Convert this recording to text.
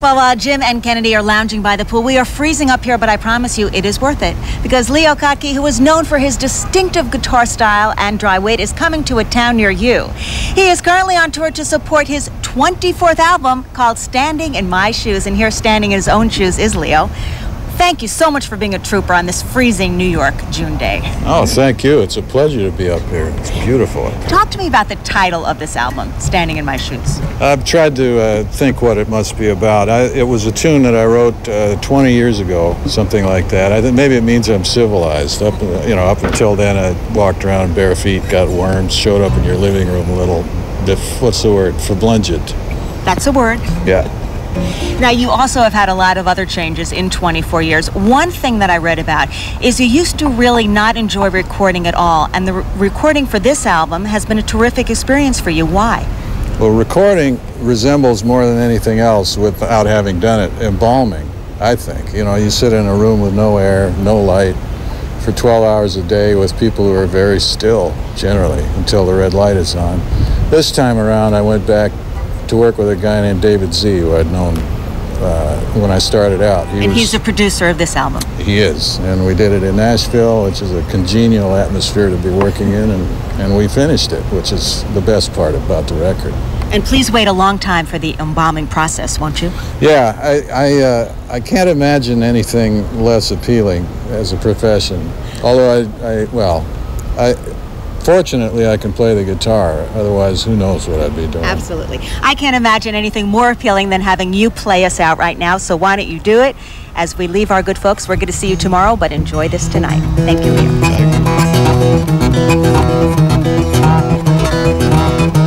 Well, while Jim and Kennedy are lounging by the pool, we are freezing up here, but I promise you it is worth it. Because Leo Kottke, who is known for his distinctive guitar style and dry wit, is coming to a town near you. He is currently on tour to support his 24th album called Standing in My Shoes, and here standing in his own shoes is Leo. Thank you so much for being a trooper on this freezing New York June day. Oh, thank you. It's a pleasure to be up here. It's beautiful. Talk to me about the title of this album, Standing in My Shoes. I've tried to uh, think what it must be about. I, it was a tune that I wrote uh, 20 years ago, something like that. I think maybe it means I'm civilized. Up, you know, up until then, I walked around bare feet, got worms, showed up in your living room a little. What's the word? Fablungent. That's a word. Yeah. Now, you also have had a lot of other changes in 24 years. One thing that I read about is you used to really not enjoy recording at all, and the re- recording for this album has been a terrific experience for you. Why? Well, recording resembles more than anything else, without having done it, embalming, I think. You know, you sit in a room with no air, no light, for 12 hours a day with people who are very still, generally, until the red light is on. This time around, I went back to work with a guy named David Z, who I'd known uh, when I started out. He and was, he's the producer of this album. He is, and we did it in Nashville, which is a congenial atmosphere to be working in, and, and we finished it, which is the best part about the record. And please wait a long time for the embalming process, won't you? Yeah, I I, uh, I can't imagine anything less appealing as a profession. Although I, I well, I Fortunately, I can play the guitar. Otherwise, who knows what I'd be doing. Absolutely. I can't imagine anything more appealing than having you play us out right now. So why don't you do it? As we leave our good folks, we're going to see you tomorrow, but enjoy this tonight. Thank you, you.